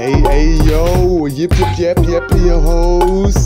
Ey, ey, yo, yip, yip, yip, yip, ihr Hoes.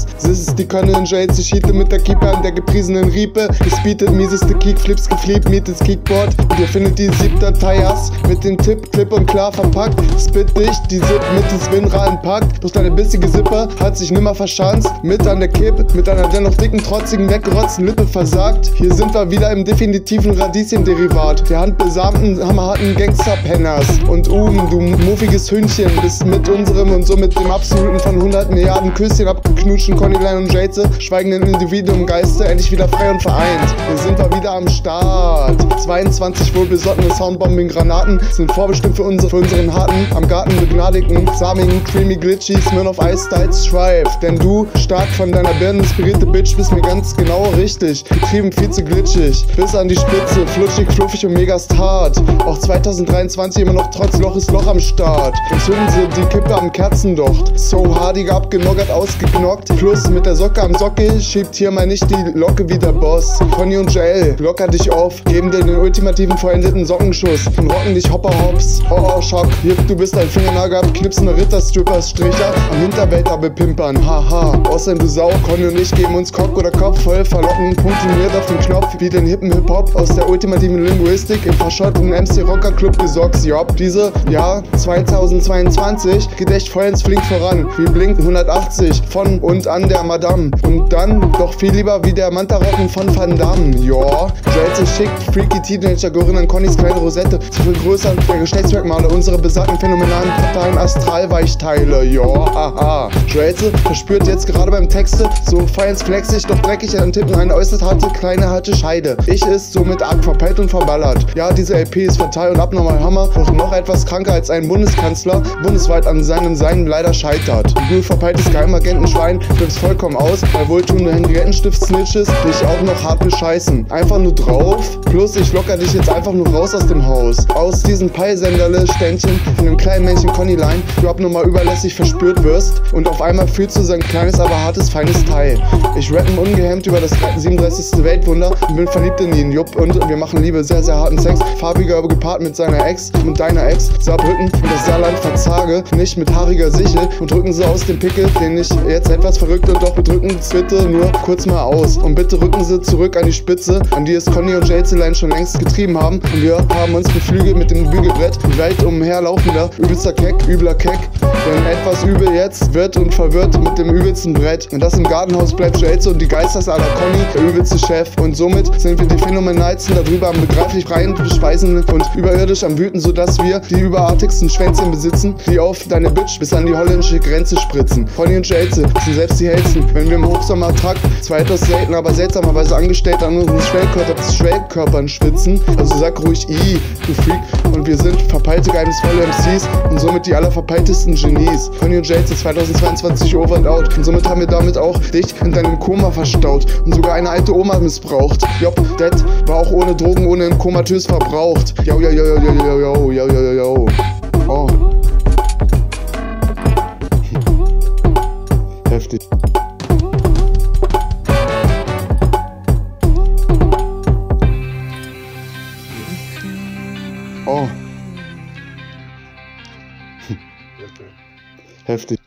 Die Conne und Jade, Schiete mit der Keeper an der gepriesenen Riepe. Es bietet mieseste Kickflips, geflebt, mietet Kickboard. Und ihr findet die ZIP-Datei mit dem Tipp, klipp und klar verpackt. Spit dicht, die Zip mit dem Spinrad packt. Bloß deine bissige Sippe hat sich nimmer verschanzt. Mit an der Kipp, mit einer dennoch dicken, trotzigen, weggerotzten Lippe versagt. Hier sind wir wieder im definitiven Radieschen-Derivat. Der handbesamten, hammerharten Gangster-Penners. Und um, du muffiges Hündchen, bist mit unserem und somit dem absoluten von 100 Milliarden Küsschen abgeknutschten Connyline und Jade schweigenden Individuum Geiste endlich wieder frei und vereint. Wir sind mal wieder am Start. 22 wohlbesottene Soundbombing-Granaten sind vorbestimmt für, unsere, für unseren harten, am Garten begnadigten, samigen, creamy, glitchy, Smirnoff Ice Styles Strive. Denn du, stark von deiner Birne inspirierte Bitch, bist mir ganz genau richtig. Getrieben viel zu glitschig. Bis an die Spitze, flutschig, fluffig und mega hart. Auch 2023 immer noch trotz Loch ist Loch am Start. Entzünden sie die Kippe am Kerzendocht. So hardig abgenoggert, ausgeknockt. Plus mit der Socke am Sockel schiebt hier mal nicht die Locke wie der Boss. Conny und Joel, locker dich auf, geben dir den ultimativen vollendeten Sockenschuss und rocken dich hopper hops. Oh, oh, Schock. Hier, du bist ein Fingernagel, knipsender Ritter-Stripper-Stricher am Hinterwälder bepimpern. Haha. Außerdem du Sau, Conny und ich geben uns Cock oder Kopf voll verlocken, punktioniert auf den Knopf wie den hippen Hip-Hop aus der ultimativen Linguistik im verschotteten MC Rocker Club gesorgt. Job, diese Jahr 2022 geht echt voll ins Flink voran. Wie Blink 180 von und an der Madame. Und dann doch viel lieber wie der Mantarocken von Van Damme. Ja, Jade schickt freaky Teenager-Gorin an Connys kleine Rosette zu vergrößern der Geschlechtsmerkmale unsere besagten phänomenalen totalen Astralweichteile. Ja, haha. Jade verspürt jetzt gerade beim Texte so feins flexig, doch dreckig an Tippen eine äußerst harte, kleine, harte Scheide. Ich ist somit arg verpeilt und verballert. Ja, diese LP ist fatal und abnormal Hammer, doch noch etwas kranker als ein Bundeskanzler bundesweit an seinem Sein leider scheitert. Du verpeiltes Geheimagentenschwein flippst vollkommen aus, bei wohltuende Henriettenstift-Snitches dich auch noch hart bescheißen. Einfach nur drauf, plus ich locker dich jetzt einfach nur raus aus dem Haus. Aus diesen Peisenderle-Ständchen von dem kleinen Männchen Connyline, du abnormal überlässig verspürt wirst und auf einmal fühlst du sein kleines, aber hartes, feines Teil. Ich rappen ungehemmt über das 37. Weltwunder und bin verliebt in ihn, jupp, und wir machen Liebe, sehr, sehr harten Sex. Farbiger gepaart mit seiner Ex, mit deiner Ex, Saarbrücken und das Saarland verzage, nicht mit haariger Sichel und drücken sie aus dem Pickel, den ich jetzt etwas verrückt und doch bedrückend bitte nur kurz mal aus. Und bitte rücken sie zurück an die Spitze, an die es Conny und Jadelein schon längst getrieben haben. Und wir haben uns beflügelt mit dem Bügelbrett, weit umherlaufender, übelster Keck, übler Keck. Denn etwas übel jetzt wird und verwirrt mit dem übelsten Brett. Und das im Gartenhaus bleibt Jade und die Geisters aller Conny, der übelste Chef. Und somit sind wir die phänomenalsten darüber am begreiflich freien, bespeisen und überirdisch am Wüten, sodass wir die überartigsten Schwänzchen besitzen, die auf deine Bitch bis an die holländische Grenze spritzen. Conny und Jade sind selbst die hellsten, wenn wir im Hochsommertrakt zwei etwas selten, aber seltsamerweise angestellt an unseren Schwellkörper, Schwellkörpern schwitzen. Also sag ruhig I, du Freak. Und wir sind verpeilte, geheimnisvolle MCs und somit die allerverpeiltesten Genies. Conny und Jade sind 2022 over and out. Und somit haben wir damit auch dich in deinem Koma verstaut und sogar eine alte Oma missbraucht. Jopp, Dad war auch ohne Drogen, ohne komatös verbraucht. Yo, yo, yo, yo, yo, yo, yo, yo, yo. Oh. Heftig. Oh. Heftig.